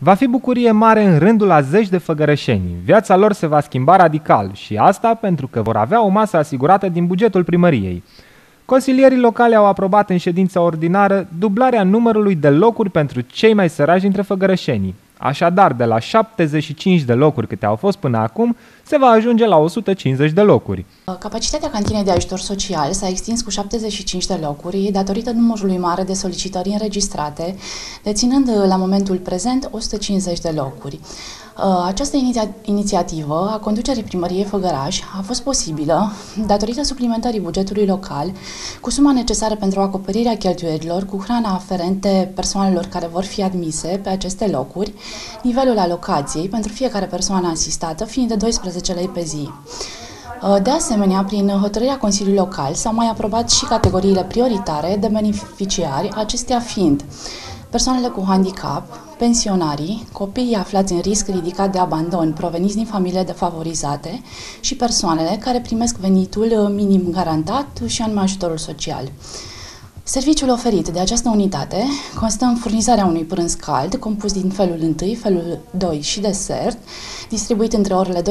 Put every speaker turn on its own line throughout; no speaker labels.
Va fi bucurie mare în rândul a zeci de făgărășeni. Viața lor se va schimba radical și asta pentru că vor avea o masă asigurată din bugetul primăriei. Consilierii locale au aprobat în ședința ordinară dublarea numărului de locuri pentru cei mai săraci dintre făgărășenii. Așadar, de la 75 de locuri câte au fost până acum, se va ajunge la 150 de locuri.
Capacitatea cantinei de ajutor social s-a extins cu 75 de locuri datorită numărului mare de solicitări înregistrate, deținând la momentul prezent 150 de locuri. Uh, această iniția- inițiativă a conducerii primăriei Făgăraș a fost posibilă datorită suplimentării bugetului local cu suma necesară pentru acoperirea cheltuielilor cu hrana aferente persoanelor care vor fi admise pe aceste locuri, nivelul alocației pentru fiecare persoană asistată fiind de 12 lei pe zi. Uh, de asemenea, prin hotărârea Consiliului Local s-au mai aprobat și categoriile prioritare de beneficiari, acestea fiind persoanele cu handicap, pensionarii, copiii aflați în risc ridicat de abandon proveniți din familiile defavorizate și persoanele care primesc venitul minim garantat și anume ajutorul social. Serviciul oferit de această unitate constă în furnizarea unui prânz cald, compus din felul 1, felul 2 și desert, distribuit între orele 12.30-14,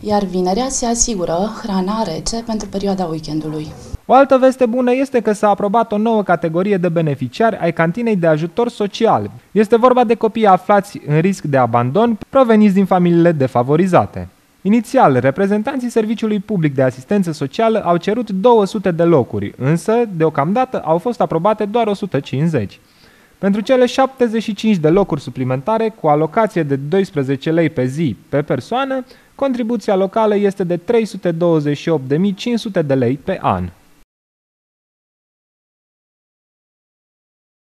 iar vinerea se asigură hrana rece pentru perioada weekendului.
O altă veste bună este că s-a aprobat o nouă categorie de beneficiari ai cantinei de ajutor social. Este vorba de copii aflați în risc de abandon proveniți din familiile defavorizate. Inițial, reprezentanții Serviciului Public de Asistență Socială au cerut 200 de locuri, însă, deocamdată, au fost aprobate doar 150. Pentru cele 75 de locuri suplimentare, cu alocație de 12 lei pe zi pe persoană, contribuția locală este de 328.500 de lei pe an.